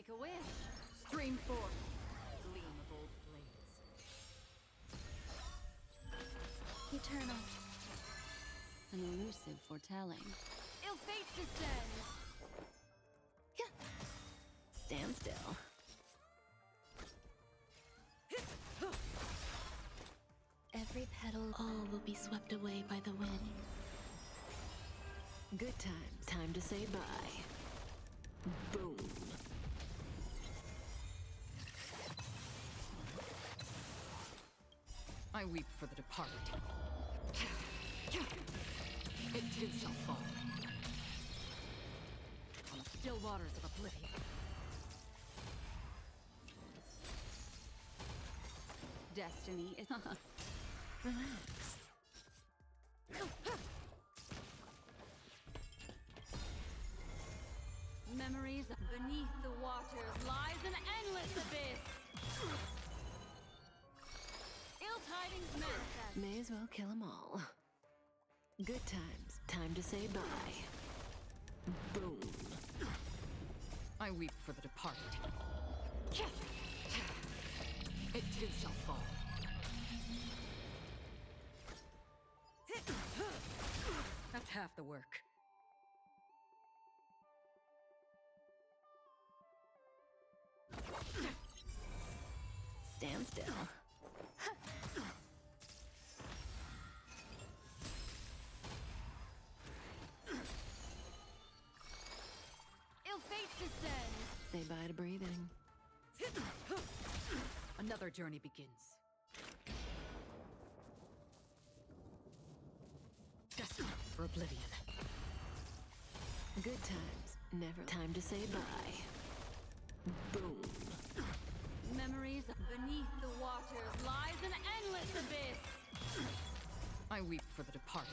Make a wish. Stream forth. Gleam of old blades. Eternal. An elusive foretelling. Ill fate descends. Stand still. Every petal, all will be swept away by the wind. Good times. Time to say bye. Boom. I weep for the departed. It too shall fall. On the still waters of oblivion. Destiny is... Relax. Memories beneath the waters lies an endless abyss. May as well kill them all. Good times. Time to say bye. Boom. I weep for the departed. It too shall fall. That's half the work. Bye breathing. Another journey begins. Destined for oblivion. Good times. Never time to say bye. Boom. Memories beneath the waters lies an endless abyss. I weep for the departed.